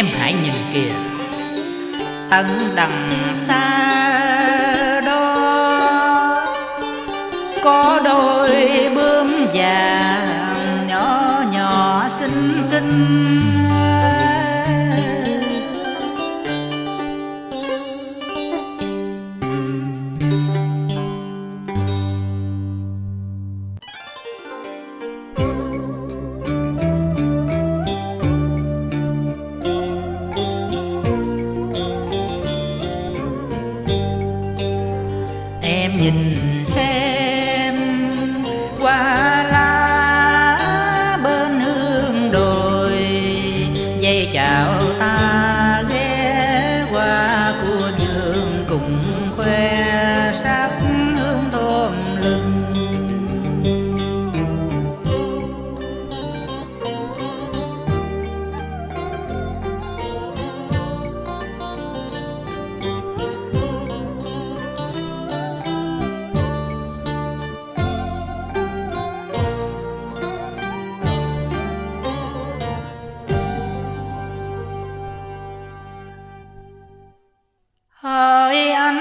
Em hãy nhìn kìa. Tận đằng xa em nhìn xem qua lá bên hương đồi, dây chào ta ghé qua cua vườn hỡi ánh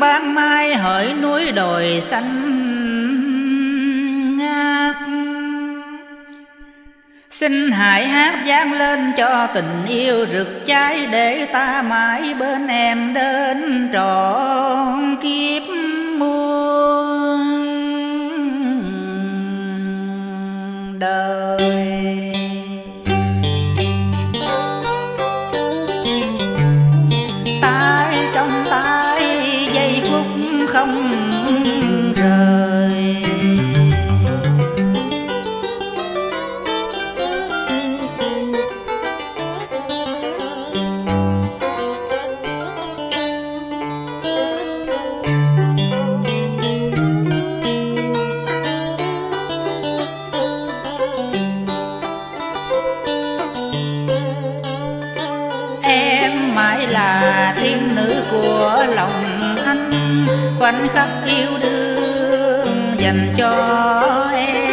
ban mai hỡi núi đồi xanh ngát. Xin hãy hát vang lên cho tình yêu rực cháy để ta mãi bên em đến trọn kiếp. Mãi là thiên nữ của lòng anh khoảnh khắc yêu đương dành cho em.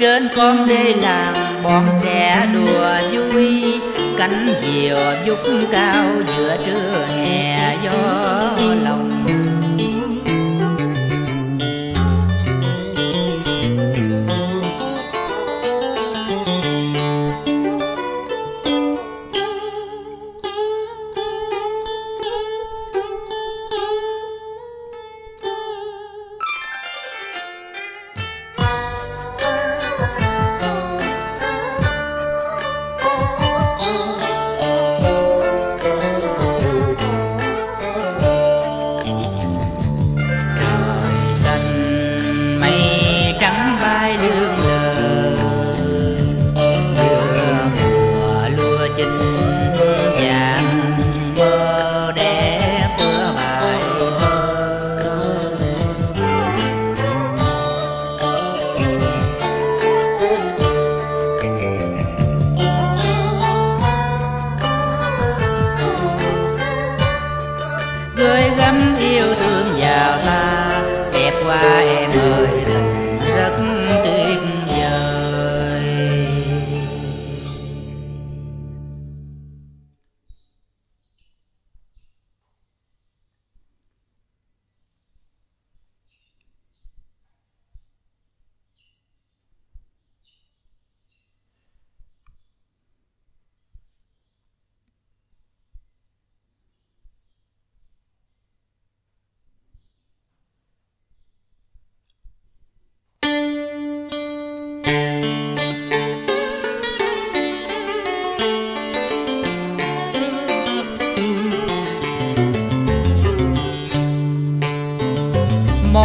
Trên con đê làng bọn trẻ đùa vui. Cánh diều vút cao giữa trưa hè gió lòng.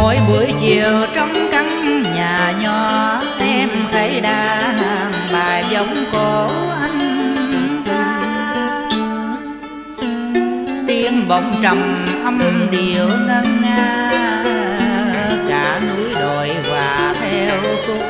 Mỗi buổi chiều trong căn nhà nhỏ, em thấy đàn bài giống cổ anh ta. Tiếng bóng trầm âm điệu ngân nga, cả núi đồi hòa theo khúc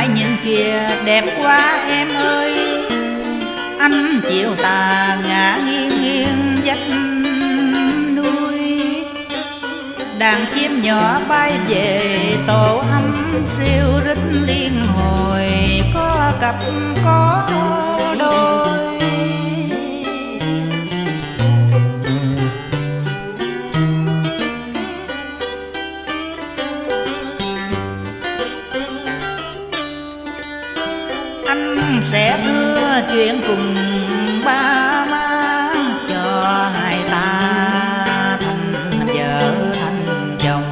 Em nhìn kìa đẹp quá em ơi. Anh chiều tà ngã nghiêng nghiêng dắt nuôi Đàn chim nhỏ bay về tổ ấm Riêu rít liên hồi, có cặp có sẽ đưa chuyện cùng ba má cho hai ta thành vợ thành chồng.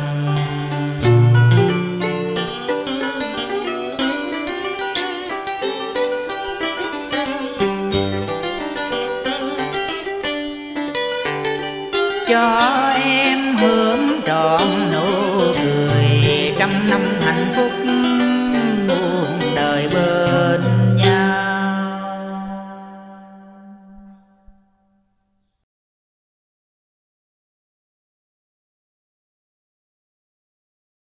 Cho em hưởng trọn nụ cười trăm năm hạnh phúc muôn đời bên.